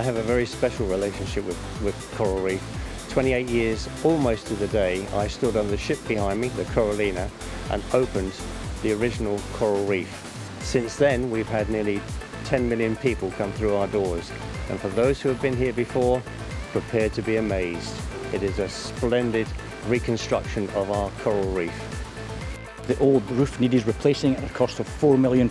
I have a very special relationship with, with Coral Reef. 28 years, almost to the day, I stood on the ship behind me, the Corallina, and opened the original Coral Reef. Since then, we've had nearly 10 million people come through our doors. And for those who have been here before, prepare to be amazed. It is a splendid reconstruction of our coral reef. The old roof needed replacing at a cost of £4 million.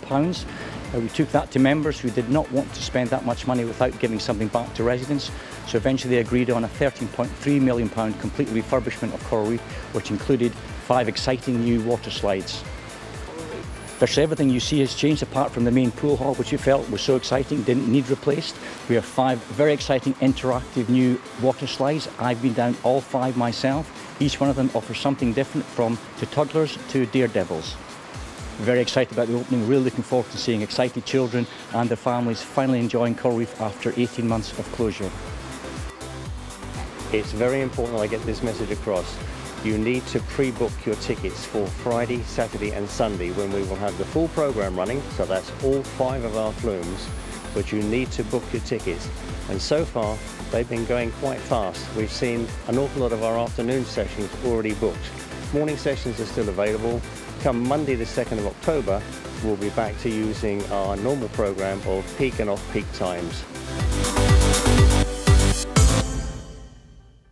Uh, we took that to members who did not want to spend that much money without giving something back to residents. So eventually they agreed on a £13.3 million complete refurbishment of Coral Reef, which included five exciting new water slides. Virtually everything you see has changed apart from the main pool hall, which we felt was so exciting, didn't need replaced. We have five very exciting interactive new water slides. I've been down all five myself. Each one of them offers something different from to toddlers to daredevils. Very excited about the opening, really looking forward to seeing excited children and their families finally enjoying Coral Reef after 18 months of closure. It's very important I get this message across you need to pre-book your tickets for Friday, Saturday and Sunday when we will have the full program running. So that's all five of our flumes, but you need to book your tickets. And so far, they've been going quite fast. We've seen an awful lot of our afternoon sessions already booked. Morning sessions are still available. Come Monday the 2nd of October, we'll be back to using our normal program of peak and off-peak times.